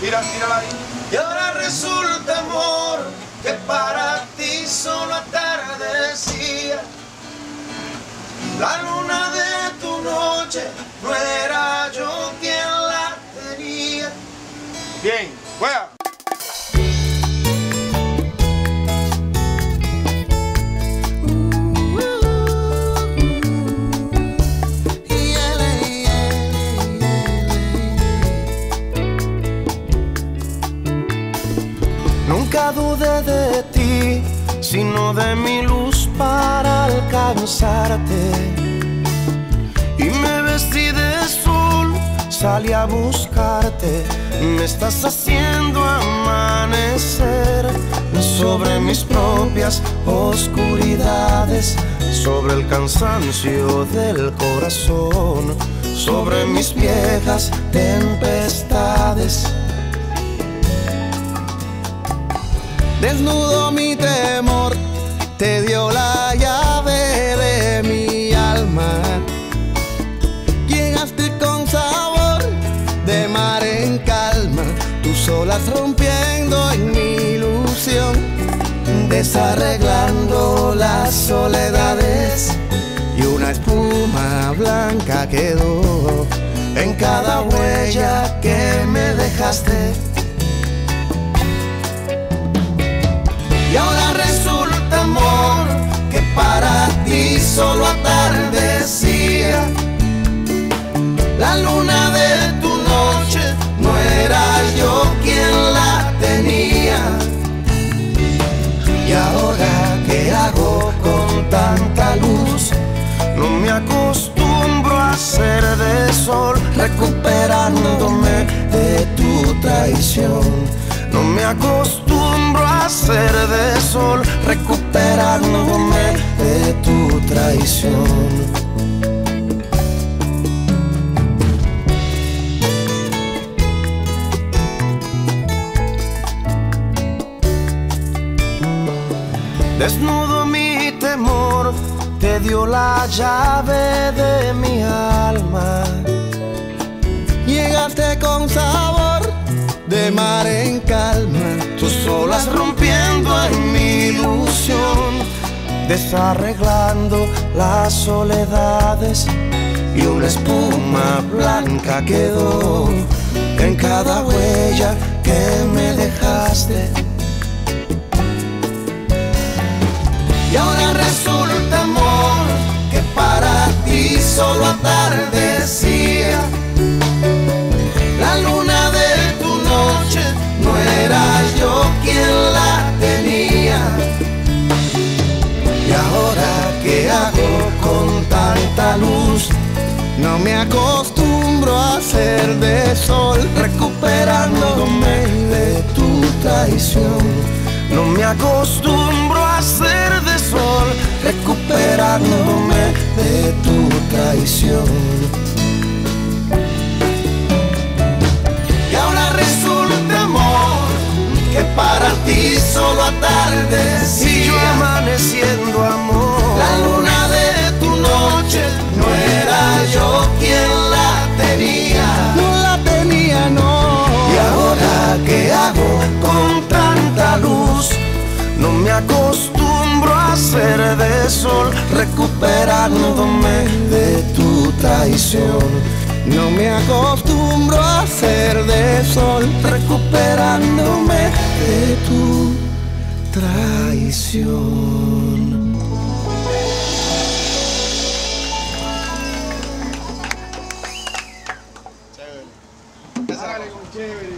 Mira, ahí. Y ahora resulta, amor, que para ti solo atardecía. La luna de tu noche no era yo quien la tenía. Bien, Nunca dudé de ti, sino de mi luz para alcanzarte. Y me vestí de sol, salí a buscarte. Me estás haciendo amanecer sobre mis propias oscuridades, sobre el cansancio del corazón, sobre mis viejas tempestades. Desnudo mi temor, te dio la llave de mi alma. Llegaste con sabor de mar en calma, tus olas rompiendo en mi ilusión, desarreglando las soledades y una espuma blanca quedó en cada huella que me dejaste. La luna de tu noche no era yo quien la tenía. Y ahora, ¿qué hago con tanta luz? No me acostumbro a ser de sol, recuperándome de tu traición. No me acostumbro a ser de sol, recuperándome de tu traición. Desnudo mi temor, te dio la llave de mi alma. Llegaste con sabor de mar en calma, tus olas rompiendo en mi ilusión, desarreglando las soledades y una espuma blanca quedó en cada huella que me dejaste. Atardecía. La luna de tu noche no era yo quien la tenía. Y ahora, ¿qué hago con tanta luz? No me acostumbro a ser de sol, recuperándome de tu traición. No me acostumbro a ser Y ahora resulta, amor, que para ti solo atardecía. Y yo amaneciendo, amor. Sol, recuperándome de tu traición. No me acostumbro a ser de sol, recuperándome de tu traición. Chévere.